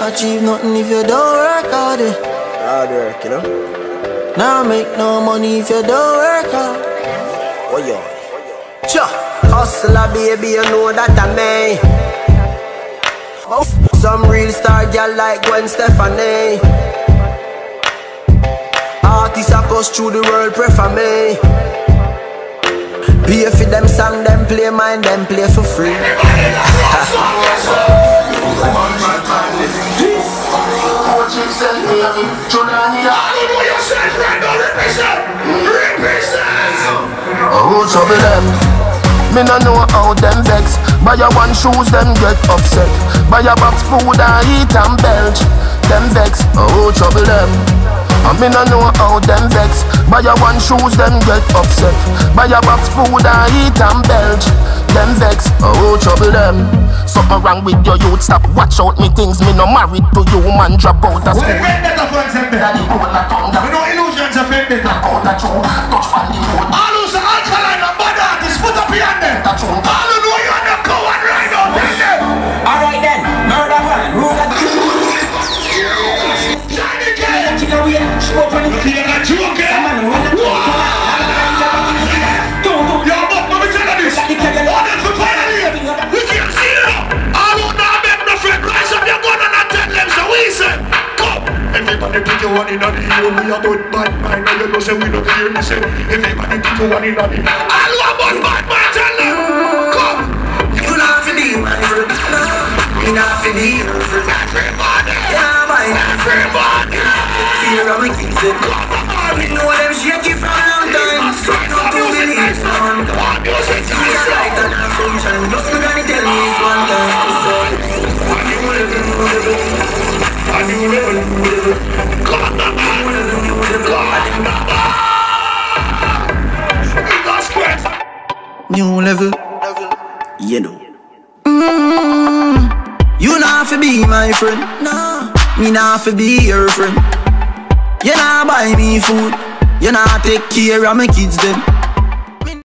Achieve nothing if you don't work hard. eh. Hard work, you know? Now make no money if you don't work hard. Oh, yo. Cha, hustler, baby, you know that I may. Oh, Some real star girl like Gwen Stefani. Artists across through the world prefer me. Pay for them song, them play mine, them play for free. Oh, trouble them. Me no know how them vex. Buy a one shoes, them get upset. Buy a box food and eat and belch. Me no know how them vex. Buy a one shoes, them get upset. Buy a box food and eat and belch. Them vex. Oh, trouble them. Something wrong with your youth. Stop watch out me things. Me no married to you, man. Drop out of school. Vendetta for example. Daddy, go on a tongue. We know illusions of vendetta. Out a true. Touch from the road. All who's an alkaline and bad artists, put up your hand there. All who Everybody put your one in on the ear. We are doing bad mind. Now you know say we don't hear me say. Everybody your one in on the. All who are bad mind, tell them. Come. You not me, my friend. No, you not me, my friend. Everybody. Yeah, my Everybody. fear of kids. them. We know them shaky from long time. So not to believe on God. Music, See a light and a sunshine. Just me gonna tell me it's one time. So, A new level. Come new level. You know. Mm. You not fi be my friend. No, me not fi be your friend. You not buy me food. You not take care of my kids them.